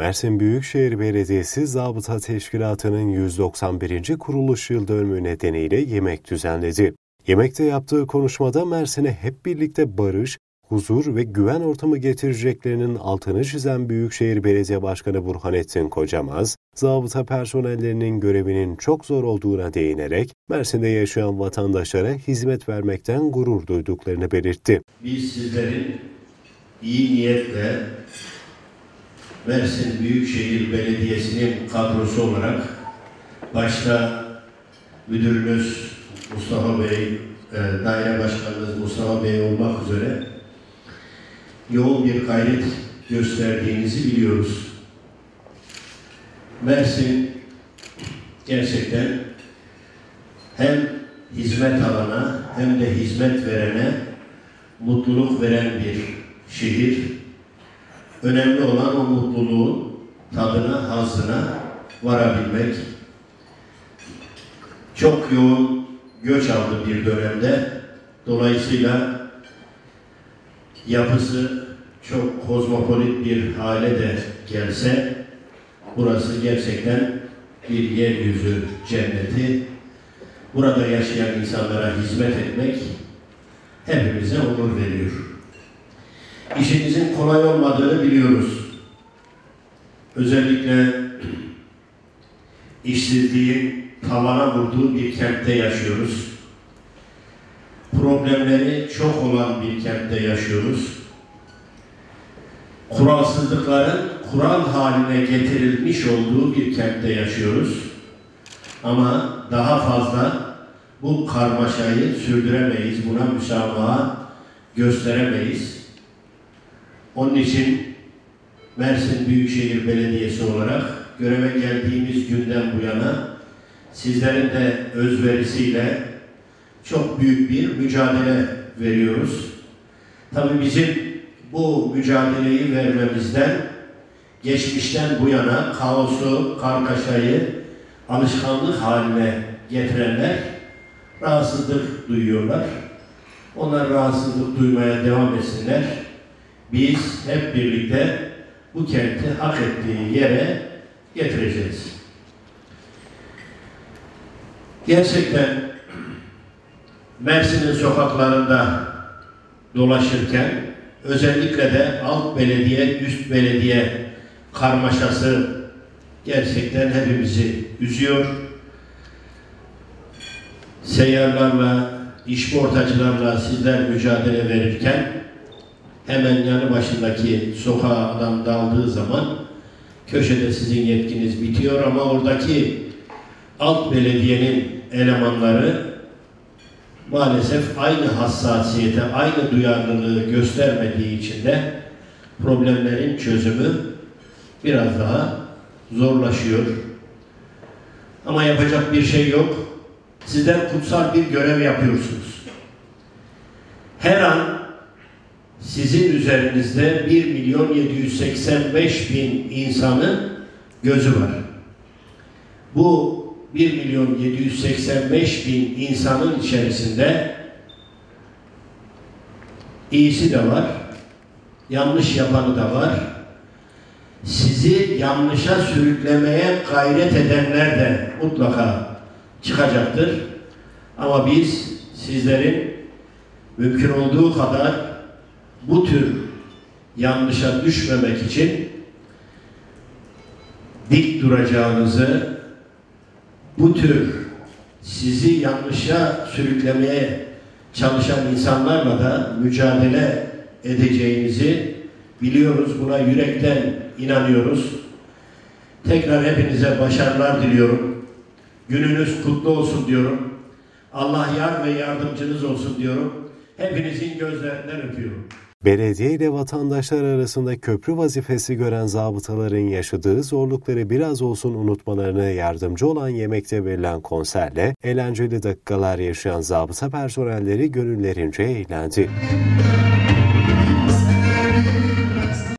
Mersin Büyükşehir Belediyesi Zabıta Teşkilatı'nın 191. kuruluş yıl dönümü nedeniyle yemek düzenledi. Yemekte yaptığı konuşmada Mersin'e hep birlikte barış, huzur ve güven ortamı getireceklerinin altını çizen Büyükşehir Belediye Başkanı Burhanettin Kocamaz, zabıta personellerinin görevinin çok zor olduğuna değinerek Mersin'de yaşayan vatandaşlara hizmet vermekten gurur duyduklarını belirtti. Biz sizlerin iyi niyetle Mersin Büyükşehir Belediyesi'nin kadrosu olarak başta müdürünüz Mustafa Bey, e, daire başkanımız Mustafa Bey olmak üzere yoğun bir gayret gösterdiğinizi biliyoruz. Mersin gerçekten hem hizmet alana hem de hizmet verene mutluluk veren bir şehir. Önemli olan o mutluluğun tadına, hazına varabilmek. Çok yoğun göç aldı bir dönemde. Dolayısıyla yapısı çok kozmopolit bir hale de gelse burası gerçekten bir yeryüzü cenneti. Burada yaşayan insanlara hizmet etmek hepimize onur veriyor. İşinizin kolay olmadığını biliyoruz. Özellikle işsizliğin tavana vurduğu bir kentte yaşıyoruz. Problemleri çok olan bir kentte yaşıyoruz. Kuralsızlıkların kural haline getirilmiş olduğu bir kentte yaşıyoruz. Ama daha fazla bu karmaşayı sürdüremeyiz, buna müsamaha gösteremeyiz. Onun için Mersin Büyükşehir Belediyesi olarak göreve geldiğimiz günden bu yana sizlerin de özverisiyle çok büyük bir mücadele veriyoruz. Tabii bizim bu mücadeleyi vermemizden geçmişten bu yana kaosu, kargaşayı alışkanlık haline getirenler rahatsızlık duyuyorlar. Onlar rahatsızlık duymaya devam etsinler. Biz hep birlikte bu kenti hak ettiği yere getireceğiz. Gerçekten Mersin'in sokaklarında dolaşırken özellikle de alt belediye, üst belediye karmaşası gerçekten hepimizi üzüyor. Seyyarlarla, işportacılarla sizler mücadele verirken hemen yanı başındaki sokağa adam daldığı zaman köşede sizin yetkiniz bitiyor ama oradaki alt belediyenin elemanları maalesef aynı hassasiyete, aynı duyarlılığı göstermediği için de problemlerin çözümü biraz daha zorlaşıyor. Ama yapacak bir şey yok. Sizler kutsal bir görev yapıyorsunuz. Her an sizin üzerinizde 1 milyon 785 bin insanın gözü var. Bu 1 milyon 785 bin insanın içerisinde iyisi de var, yanlış yapanı da var. Sizi yanlışa sürüklemeye gayret edenler de mutlaka çıkacaktır. Ama biz sizlerin mümkün olduğu kadar bu tür yanlışa düşmemek için dik duracağınızı bu tür sizi yanlışa sürüklemeye çalışan insanlarla da mücadele edeceğinizi biliyoruz. Buna yürekten inanıyoruz. Tekrar hepinize başarılar diliyorum. Gününüz kutlu olsun diyorum. Allah yar ve yardımcınız olsun diyorum. Hepinizin gözlerinden öpüyorum. Belediye ile vatandaşlar arasında köprü vazifesi gören zabıtaların yaşadığı zorlukları biraz olsun unutmalarına yardımcı olan yemekte verilen konserle eğlenceli dakikalar yaşayan zabıta personelleri gönüllerince eğlendi.